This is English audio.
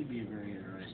should be very interesting.